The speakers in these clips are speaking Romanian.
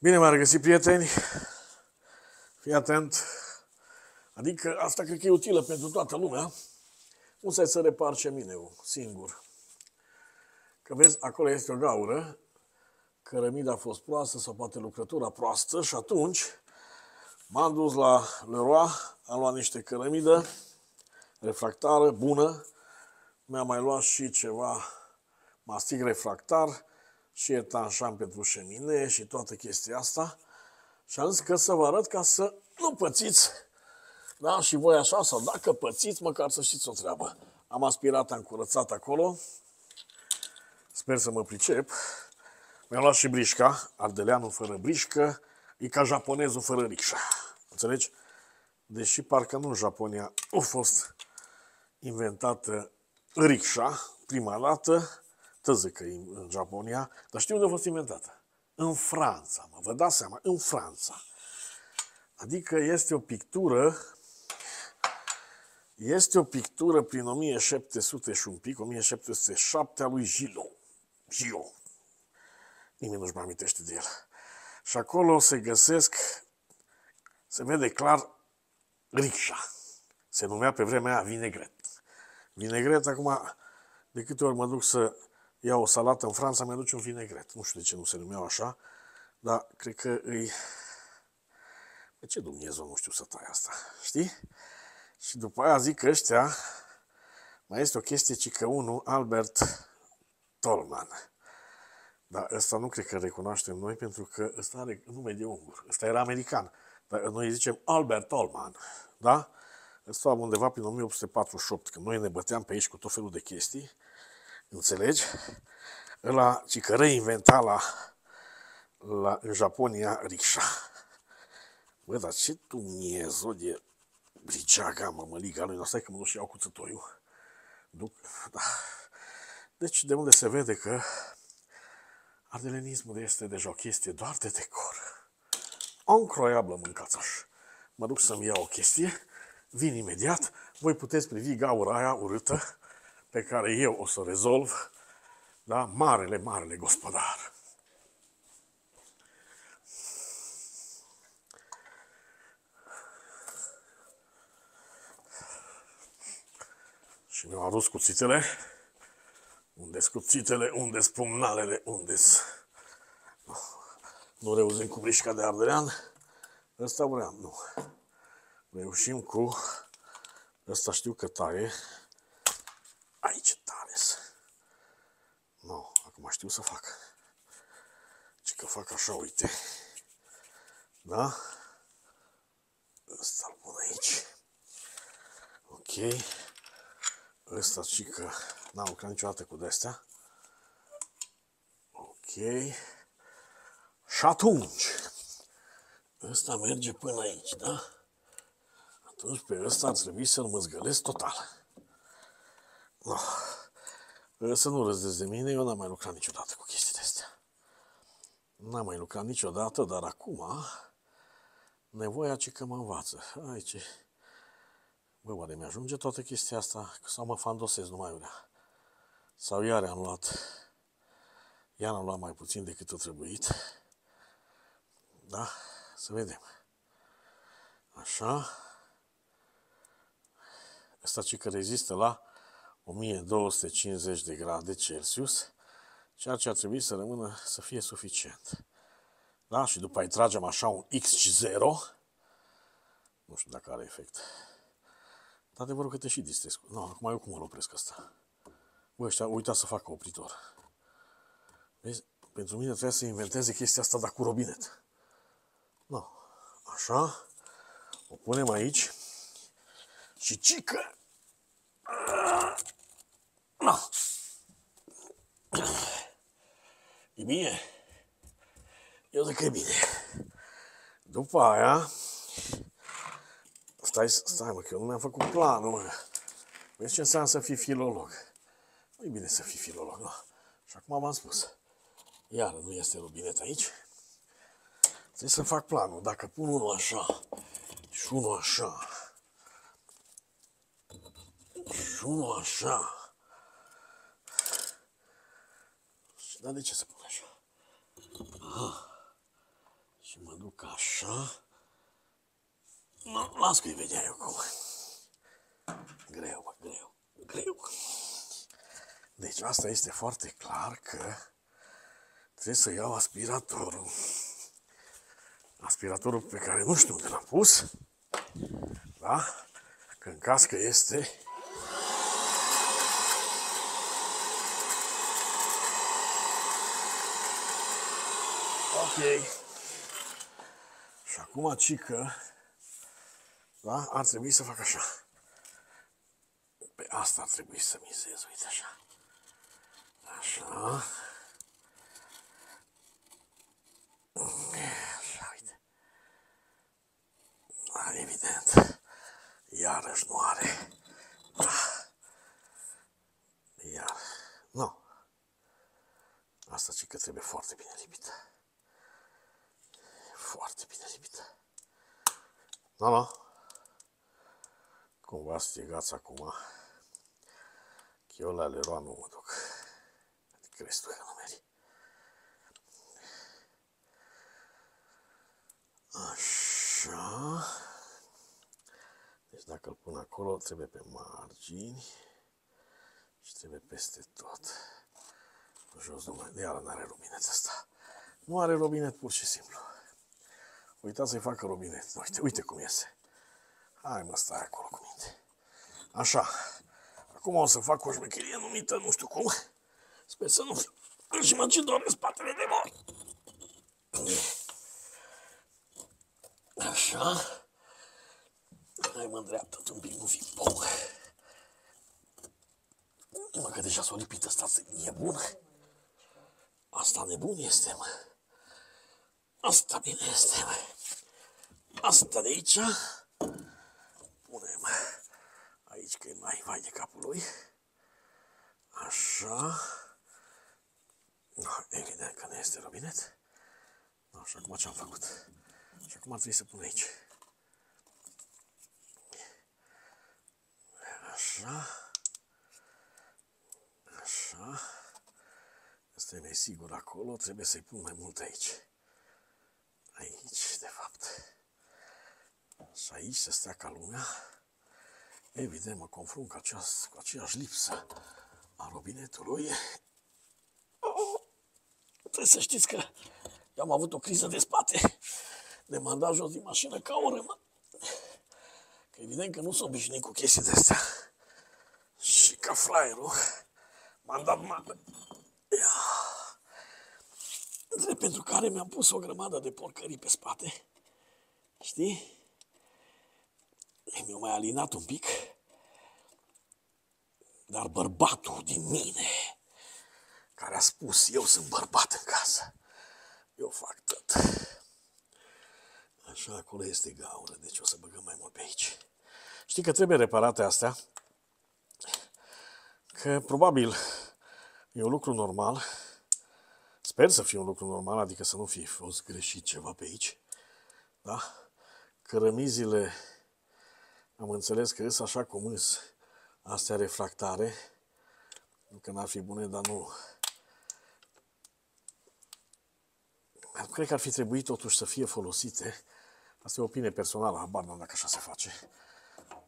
Bine m-am regăsit, prieteni. Fii atent. Adică asta cred că e utilă pentru toată lumea. Nu să să repar ce mine eu, singur. Că vezi, acolo este o gaură, cărămida a fost proastă sau poate lucrătura proastă și atunci m-am dus la Leroy, am luat niște cărămidă refractară, bună, mi-am mai luat și ceva mastic refractar, și etanșam pentru șemine și toată chestia asta. Și am zis că să vă arăt ca să nu pățiți, da, și voi așa, sau dacă pățiți, măcar să știți o treabă. Am aspirat, am curățat acolo, sper să mă pricep. Mi-am luat și brișca, ardeleanul fără brișcă, e ca japonezul fără ricșa. Înțelegi? Deși parcă nu în Japonia a fost inventată ricșa prima dată, tăză că e în Japonia, dar știu unde a fost inventată. În Franța, mă, vă dați seama, în Franța. Adică este o pictură, este o pictură prin 1700 și un pic, 1707 a lui Gillot. Gillot. Nimeni nu-și mai amintește de el. Și acolo se găsesc, se vede clar, ricșa. Se numea pe vremea aia vinegret. Vinegret, acum, de câte ori mă duc să iau o salată în Franța, mi-aduce un vinegret. Nu știu de ce nu se numeau așa, dar cred că îi... De ce Dumnezeu nu știu să tai asta, știi? Și după aia zic că ăștia, mai este o chestie, ci că unul, Albert Tolman. Dar ăsta nu cred că recunoaștem noi, pentru că ăsta are nume de ungur. Ăsta era american. Dar noi zicem Albert Tolman. Da? Ăsta undeva prin 1848, când noi ne băteam pe aici cu tot felul de chestii. Înțelegi? Ăla, ci că reinventa la, la, în Japonia ricksha. Bă, dar ce Dumnezeu de briceaga, mă, măliga lui, stai că mă duc și iau cuțătoiul. Duc, da. Deci, de unde se vede că ardelenismul este deja o chestie doar de decor. Incroyabilă mâncați-aș. Mă duc să-mi iau o chestie, vin imediat, voi puteți privi gaura aia urâtă, pe care eu o să o rezolv, da? Marele, marele gospodar. Și mi-au adus cuțitele. unde cuțitele, unde pumnalele, unde Nu reuzim cu brișca de ardelean. Ăsta vreau, nu. Reușim cu... Ăsta știu că taie. Aici tare Nu, acum știu să fac. Ce că fac așa, uite. Da? Ăsta-l pun aici. Ok. Ăsta și că n-am lucrat niciodată cu de-astea. Ok. Și atunci, ăsta merge până aici, da? Atunci pe ăsta ar trebui să-l măzgălesc total. No. Să nu râdeți de mine, eu n-am mai lucrat niciodată cu chestiile astea. N-am mai lucrat niciodată, dar acum nevoia ce că mă învață. Aici, bă, oare mi-ajunge toată chestia asta? Sau mă fandosez, nu mai vrea. Sau iar am luat, iar am luat mai puțin decât a trebuit. Da? Să vedem. Așa. Asta ce că rezistă la 1250 de grade Celsius, ceea ce ar trebui să rămână să fie suficient. Da? Și după aia tragem așa un X0, nu știu dacă are efect. Dar adevărul că te și distrezi. Nu, acum eu cum îl opresc asta? Bă, ăștia uita să facă opritor. Vezi? Pentru mine trebuie să inventeze chestia asta, dar cu robinet. Nu. Așa. O punem aici. Și cică No. E bine? Eu zic că e bine. După aia, stai, stai mă, că eu nu mi-am făcut planul, mă. Vezi ce înseamnă să fii filolog. Nu e bine să fii filolog, nu? Și acum v-am spus. Iar nu este robinet aici. Trebuie să fac planul. Dacă pun unul așa și unul așa și unul așa Dar de ce se pune așa? Aha. Și mă duc așa. Nu, las că-i vedea eu cum. Greu, bă, greu, greu. Deci asta este foarte clar că trebuie să iau aspiratorul. Aspiratorul pe care nu știu unde l-am pus. Da? Că în caz că este Ok. Și acum, cică, da, ar trebui să fac așa. Pe asta ar trebui să mizez, uite așa. Așa. Așa, uite. Da, evident. Iarăși nu are. Da. Iar. Nu. Asta ci că trebuie foarte bine lipită. Foarte bine lipită. Nu, nu. Cumva strigați acum. Că eu la Leroy nu mă duc. Crezi tu că nu meri? Așa. Deci dacă îl pun acolo, trebuie pe margini și trebuie peste tot. Jos numai, de iară n-are robinet asta. Nu are robinet pur și simplu. Uitați să-i facă robinet. Uite, uite cum iese. Hai mă, stai acolo cu minte. Așa. Acum o să fac o șmecherie numită, nu știu cum. Sper să nu fiu. Și mă ce doar în spatele de mor. Așa. Hai mă îndreaptă un pic, nu fi pou. Mă, că deja s-o lipit ăsta, e bună. Asta nebun este, mă. Asta bine este, mă. Asta de aici punem aici că e mai vai de capul lui. Așa. No, evident că nu este robinet. No, și acum ce am făcut? Și acum ar trebui să pun aici. Așa. Așa. Asta e sigur acolo, trebuie să-i pun mai mult aici. Aici, de fapt. Și aici să stea ca lumea. Evident, mă confrunt cu, aceas, cu aceeași lipsă a robinetului. Oh, trebuie să știți că eu am avut o criză de spate de m-am dat jos din mașină ca o râmă. Că evident că nu sunt obișnuit cu chestii de astea. Și ca fraierul m-am dat mare. Drept pentru care mi-am pus o grămadă de porcării pe spate. Știi? Mi-a mai alinat un pic. Dar bărbatul din mine, care a spus, eu sunt bărbat în casă, eu fac tot. Așa, acolo este gaură, deci o să băgăm mai mult pe aici. Știi că trebuie reparate astea? Că probabil e un lucru normal. Sper să fie un lucru normal, adică să nu fie fost greșit ceva pe aici. Da? Cărămizile, am înțeles că sunt așa cum îs astea refractare. Nu că n-ar fi bune, dar nu. Cred că ar fi trebuit totuși să fie folosite. Asta e o opinie personală, habar n dacă așa se face.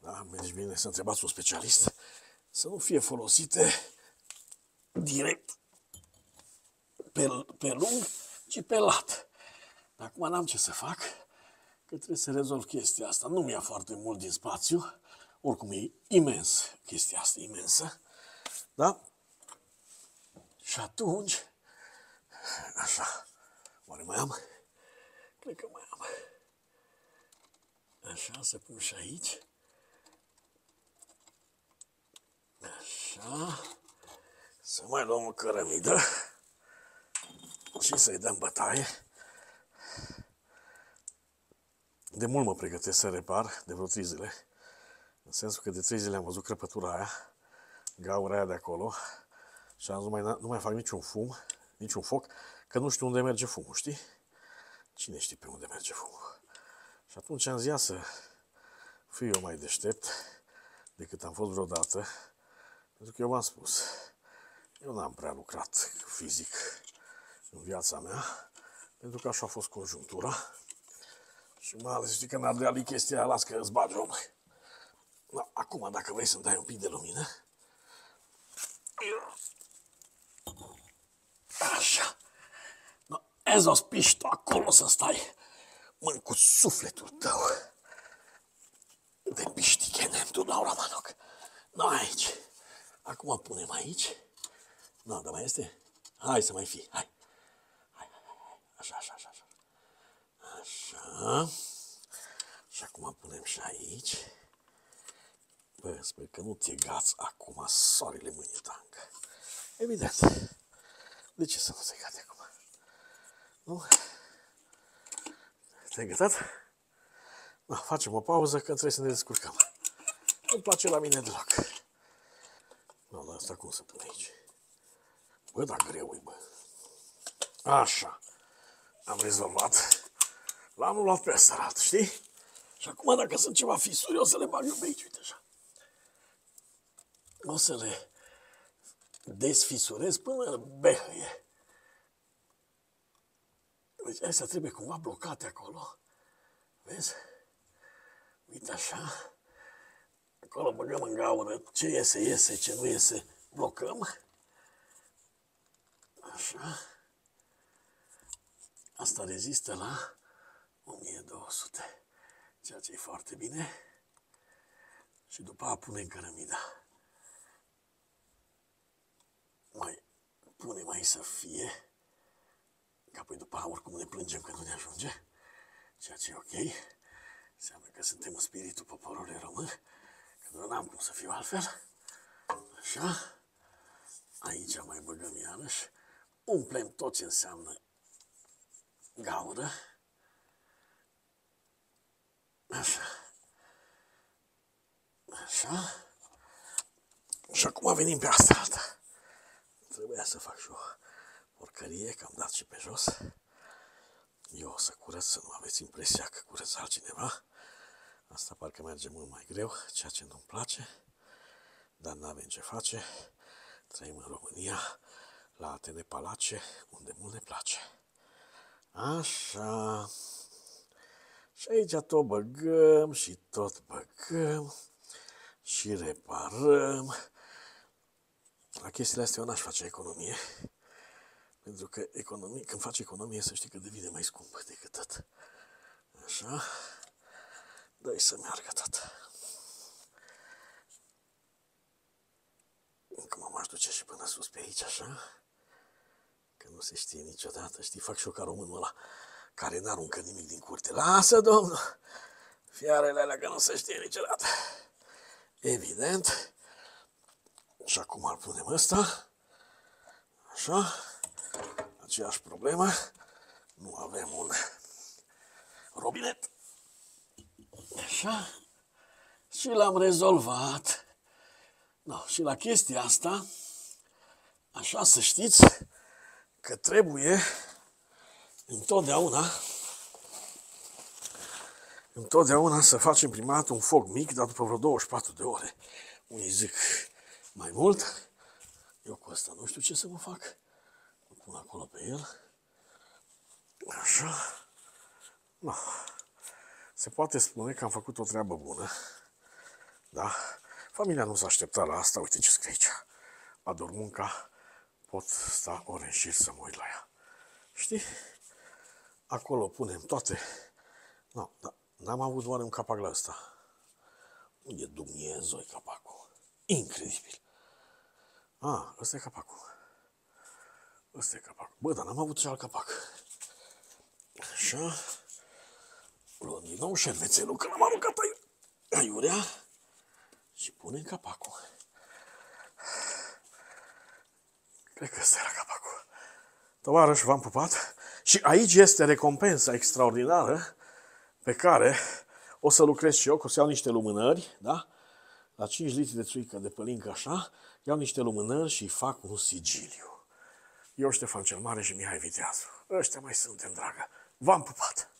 Da, mergi bine să întrebați un specialist. Să nu fie folosite direct pe, pe lung, ci pe lat. Acum n-am ce să fac, că trebuie să rezolv chestia asta. Nu mi-a foarte mult din spațiu, oricum e imens chestia asta, imensă. Da? Și atunci, așa, oare mai am? Cred că mai am. Așa, să pun și aici. Așa. Să mai luăm o cărămidă și să-i dăm bătaie. De mult mă pregătesc să repar, de vreo trei zile. În sensul că de trei zile am văzut crăpătura aia, gaura aia de acolo și am zis, nu mai, nu mai fac niciun fum, niciun foc, că nu știu unde merge fumul, știi? Cine știe pe unde merge fumul? Și atunci am zis să fiu eu mai deștept decât am fost vreodată, pentru că eu v-am spus, eu n-am prea lucrat fizic în viața mea, Pentru că așa a fost conjunctura. Și mai ales știi că în Ardea chestia las că îți bagi om. Da, acum, dacă vrei să-mi dai un pic de lumină. Așa. No, ez o spiși tu acolo să stai. Mân cu sufletul tău. De piștichenem tu, Laura Manoc. Nu aici. Acum punem aici. Nu, dar mai este? Hai să mai fii. Hai. Hai, hai, hai. Așa, așa, așa. Așa. Așa. Și acum punem și aici. Bă, sper că nu ți-e gaț acum soarele mâine tangă. Evident. De ce să nu se gate acum? Nu? Te-ai gătat? Da, facem o pauză că trebuie să ne descurcăm. Nu place la mine deloc. Nu, dar asta cum să pune aici? Bă, dar greu e, bă. Așa. Am rezolvat. L-am luat pe ăsta, știi? Și acum dacă sunt ceva fisuri, o să le bag eu pe aici, uite așa. O să le desfisurez până behăie. Deci astea trebuie cumva blocate acolo. Vezi? Uite așa. Acolo băgăm în gaură ce iese, iese, ce nu iese, blocăm. Așa. Asta rezistă la 1200, ceea ce e foarte bine. Și după a pune în cărămida. Mai punem aici să fie, că apoi după oricum ne plângem că nu ne ajunge, ceea ce e ok. Înseamnă că suntem în spiritul poporului român, că nu am cum să fiu altfel. Așa. Aici mai băgăm iarăși. Umplem tot ce înseamnă gaură. Așa. Așa. Și acum venim pe asta alta. Trebuia să fac și o porcărie, că am dat și pe jos. Eu o să curăț, să nu aveți impresia că curăț altcineva. Asta parcă merge mult mai greu, ceea ce nu-mi place. Dar n-avem ce face. Trăim în România, la Atene Palace, unde mult ne place. Așa. Și aici tot băgăm și tot băgăm și reparăm. La chestiile astea eu n-aș face economie. Pentru că economie, când faci economie, să știi că devine mai scumpă decât tot. Așa. dă să meargă tot. Încă mă aș duce și până sus pe aici, așa. Că nu se știe niciodată. Știi, fac și eu ca românul ăla care n-aruncă nimic din curte. Lasă, domnul! Fiarele alea că nu se știe niciodată. Evident. Și acum îl punem ăsta. Așa. Aceeași problemă. Nu avem un robinet. Așa. Și l-am rezolvat. No, și la chestia asta, așa să știți că trebuie întotdeauna întotdeauna să facem prima dată un foc mic, dar după vreo 24 de ore. Unii zic mai mult. Eu cu asta nu știu ce să mă fac. Îl pun acolo pe el. Așa. No. Se poate spune că am făcut o treabă bună. Da? Familia nu s-a așteptat la asta. Uite ce scrie aici. Ador munca, pot sta ore în șir să mă uit la ea. Știi? Acolo punem toate. No, da, n-am avut doar un capac la ăsta. Unde Dumnezeu capacul? Incredibil. A, ah, ăsta e capacul. Ăsta e capacul. Bă, dar n-am avut și alt capac. Așa. Luăm din nou șervețelul, că l-am aruncat aiurea. Și punem capacul. Cred că ăsta era capacul. Tovarăș, v-am pupat. Și aici este recompensa extraordinară pe care o să lucrez și eu, că o să iau niște lumânări, da? La 5 litri de țuică de pălincă așa, iau niște lumânări și fac un sigiliu. Eu, Ștefan cel Mare și Mihai Viteazu. Ăștia mai suntem, dragă. V-am pupat!